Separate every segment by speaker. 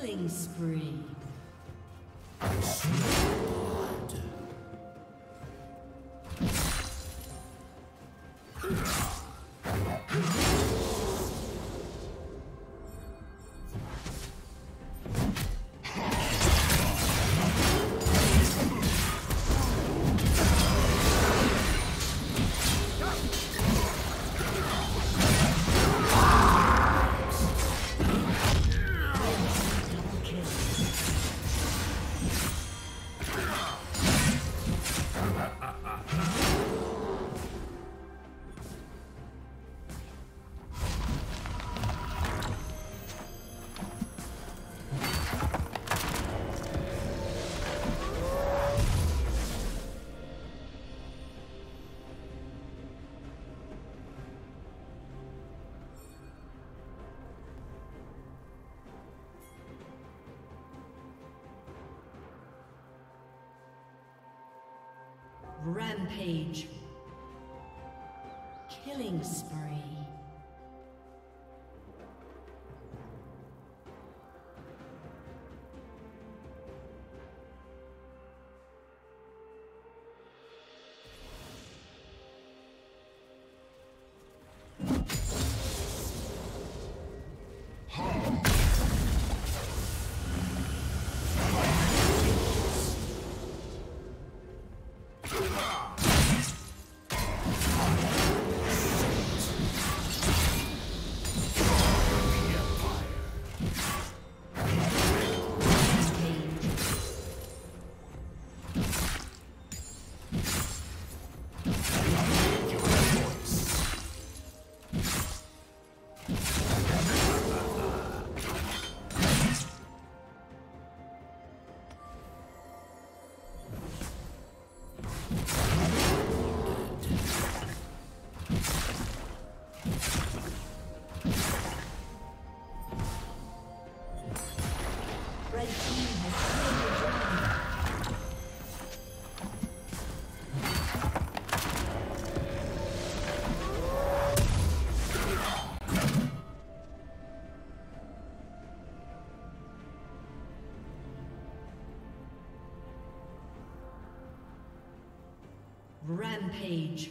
Speaker 1: Killing spree. I, Rampage. Killing spree. Rampage.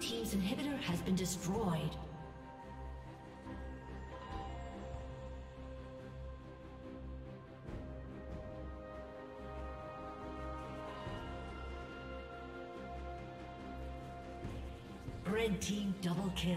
Speaker 2: Team's inhibitor has been destroyed. Red team double kill.